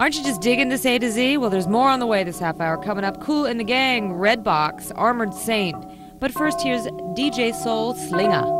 Aren't you just digging this A to Z? Well, there's more on the way this half hour. Coming up, Kool and the Gang, Red Box, Armored Saint. But first, here's DJ Soul Slinger.